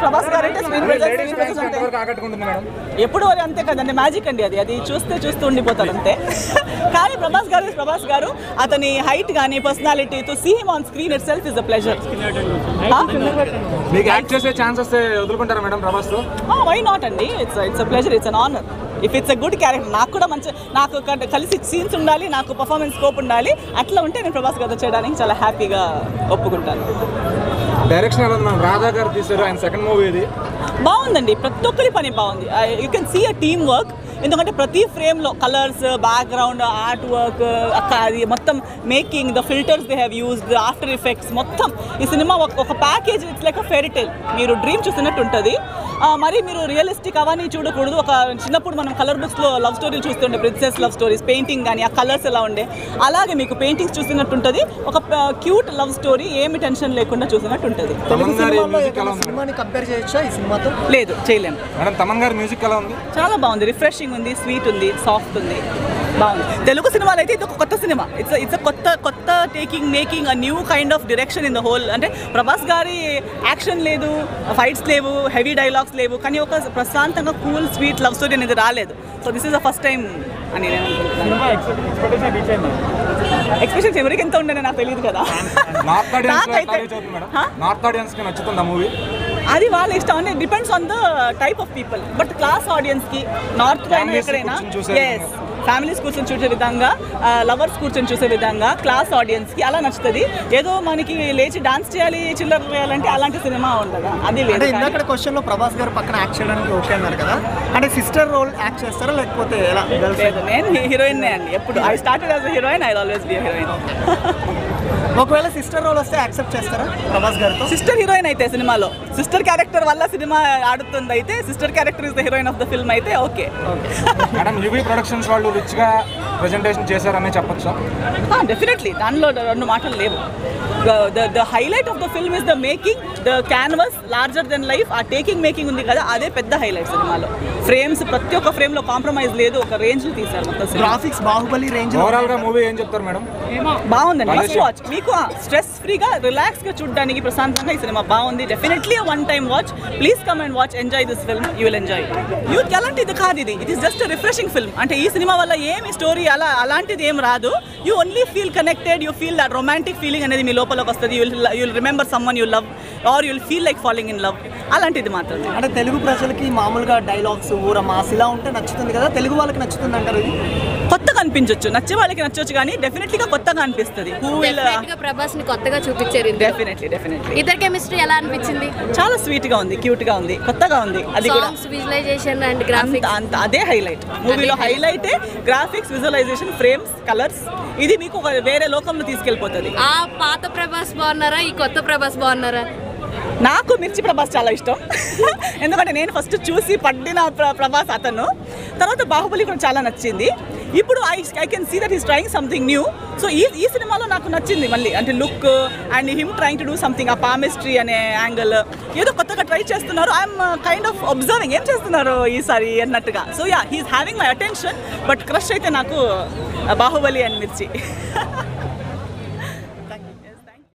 ప్రభాస్ గారు అంటే screen presence ఎప్పుడు అది అంతే కదండి మ్యాజిక్ అండి అది. అది చూస్తే చూస్తూ ఉండిపోతారు అంతే. కానీ ప్రభాస్ గారు ప్రభాస్ గారు అతని హైట్ కానీ పర్సనాలిటీ తో see him on screen itself is a pleasure మీకు యాక్ట్ చేసే ఛాన్స్ వస్తే వదులుకుంటారా మేడం ప్రభాస్తో వై నాట్ అండి? It's it's a pleasure it's an honour if it's a good character నాకు కూడా మంచి నాకు కలిసి సీన్స్ ఉండాలి నాకు పర్ఫార్మెన్స్ స్కోప్ ఉండాలి. అట్లా ఉంటే నేను ప్రభాస్ గారితో చేయడానికి చాలా హ్యాపీగా ఒప్పుకుంటాను. డైరెక్షన్ రాధా గారు తీశారు ఆయన సెకండ్ మూవీ ఇది బాగుందండి ప్రతి ఒక్కరి పని బాగుంది. You can see a team work ఎందుకంటే ప్రతి ఫ్రేమ్లో కలర్స్ బ్యాక్గ్రౌండ్ ఆర్ట్ వర్క్ అది మొత్తం making the filters they have used after effects మొత్తం ఈ సినిమా ఒక ఒక package it's like a fairy tale మీరు డ్రీమ్ చూసినట్టు ఉంటుంది. మరి మీరు రియలిస్టిక్ అవన్నీ చూడకూడదు. ఒక చిన్నప్పుడు మనం కలర్ బుక్స్లో లవ్ స్టోరీలు చూస్తుండే ప్రిన్సెస్ లవ్ స్టోరీస్ పెయింటింగ్ కానీ ఆ కలర్స్ ఎలా ఉండే. అలాగే మీకు పెయింటింగ్స్ చూసినట్టు ఉంటుంది ఒక క్యూట్ లవ్ స్టోరీ ఏమి టెన్షన్ లేకుండా చూసినట్టు ఉంటుంది లేదు చేయలేము. మేడం తమన్ గారి మ్యూజిక్ ఎలా ఉంది? చాలా బాగుంది. రిఫ్రెషింగ్ ఉంది స్వీట్ ఉంది సాఫ్ట్ ఉంది. బాగుంది. తెలుగు సినిమాలు అయితే ఇది ఒక కొత్త సినిమా. ఇట్స్ ఇట్స్ కొత్త కొత్త taking making a new kind of direction in the whole అంటే ప్రభాస్ గారి యాక్షన్ లేదు ఫైట్స్ లేవు హెవీ డైలాగ్స్ లేవు కానీ ఒక ప్రశాంతంగా కూల్ స్వీట్ లవ్ స్టోరీ అనేది రాలేదు. So this is the first time అని నేను ఎక్స్పెక్టేషన్ ఎవరికి ఎంత ఉండని నాకు తెలియదు కదా. నార్త్ ఆడియన్స్కి నచ్చుతుంది మూవీ అది వాళ్ళ ఇష్టం. అంటే depends on the type of people but class ఆడియన్స్కి నార్త్ ఎక్కడైనా ఎస్ ఫ్యామిలీస్ కూర్చొని చూసే విధంగా లవర్స్ కూర్చొని చూసే విధంగా క్లాస్ ఆడియన్స్కి అలా నచ్చుతుంది. ఏదో మనకి లేచి డాన్స్ చేయాలి చిల్లర చేయాలంటే అలాంటి సినిమా ఉండదు? అది లేదు ఇందాక క్వశ్చన్లో ప్రభాస్ గారు పక్కన యాక్ట్ చేయడానికి ఓకే అన్నారు కదా. అంటే సిస్టర్ రోల్ యాక్ట్ చేస్తారా లేకపోతే ఎలా? లేదు నేను హీరోయిన్ అండి. ఎప్పుడు I started as heroine I always be heroine ఒకవేళ సిస్టర్ రోల్ వస్తే యాక్సెప్ట్ చేస్తారా ప్రభాస్ గారితో? సిస్టర్ హీరోయిన్ అయితే సినిమాలో. సిస్టర్ క్యారెక్టర్ వల్ల సినిమా ఆడుతుంది అయితే sister character is the heroine of the film అయితే ఓకే మేడం యూవీ ప్రొడక్షన్స్ వాళ్ళు రిచ్గా ప్రెజెంటేషన్ చేశారని చెప్పొచ్చా? డెఫినెట్లీ దానిలో రెండు మాటలు లేవు. The highlight of the film is the making the canvas larger than life ఆ టేకింగ్ మేకింగ్ ఉంది కదా అదే పెద్ద హైలైట్ సినిమాలో. ఫ్రేమ్స్ ప్రతి ఒక్క ఫ్రేమ్లో కాంప్రమైజ్ లేదు. ఒక రేంజ్ తీశారు మొత్తం గ్రాఫిక్స్ బాహుబలి రేంజ్ ఓవరాల్గా మూవీ ఏం చెప్తారు మేడం? బాగుందండి. మస్ట్ వాచ్ మీకు స్ట్రెస్ ఫ్రీగా రిలాక్స్గా చూడడానికి ప్రశాంతంగా ఈ సినిమా బాగుంది. Definitely one time watch please come and watch enjoy this film you will enjoy youth అలాంటి ఇది కాదు ఇది. It is just refreshing film అంటే ఈ సినిమా వల్ల ఏమి స్టోరీ అలా అలాంటిది ఏం రాదు. You only feel connected you feel that romantic feeling అనేది మీ లోపలికి వస్తుంది. You you'll remember someone you love or you'll feel like falling in love అలాంటిది మాత్రం అంటే తెలుగు ప్రజలకి మామూలుగా డైలాగ్స్ ఊర మాస్ ఇలా ఉంటే నచ్చుతుంది కదా? తెలుగు వాళ్ళకి నచ్చుతుంది అంటారు ఇది? కొత్తగా అనిపించవచ్చు నచ్చే వాళ్ళకి నచ్చవచ్చు కానీ డెఫినెట్లీగా కొత్తగా అనిపిస్తుంది. హూ విల్ డెఫినెట్గా ప్రభాస్ని కొత్తగా చూపించారు. డెఫినెట్లీ డెఫినెట్లీ ఇద్దరు కెమిస్ట్రీ ఎలా అనిపించింది? చాలా స్వీట్గా ఉంది క్యూట్గా ఉంది కొత్తగా ఉంది. అది కూడా విజువలైజేషన్ అండ్ గ్రాఫిక్స్ అంత అదే హైలైట్ మూవీలో హైలైటే గ్రాఫిక్స్ విజువలైజేషన్ ఫ్రేమ్స్ కలర్స్ ఇది మీకు ఒక వేరే లోకంలో తీసుకెళ్ళిపోతుంది. ఆ పాత ప్రభాస్ బాగున్నారా? ఈ కొత్త ప్రభాస్ బాగున్నారా? నాకు మిర్చి ప్రభాస్ చాలా ఇష్టం. ఎందుకంటే నేను ఫస్ట్ చూసి పడ్డిన ప్ర- ప్రభాస్ అతను. తర్వాత బాహుబలి కూడా చాలా నచ్చింది. ఇప్పుడు I I can see that he's trying something new so ఈ ఈ సినిమాలో నాకు నచ్చింది మళ్ళీ. అంటే look and him trying to do something ఆ పామిస్ట్రీ అనే యాంగిల్ ఏదో కొత్తగా ట్రై చేస్తున్నారు. ఐఎమ్ కైండ్ ఆఫ్ అబ్జర్వింగ్ ఏం చేస్తున్నారు ఈసారి అన్నట్టుగా. So yeah he's having my attention but crush అయితే నాకు బాహుబలి అండ్ మిర్చి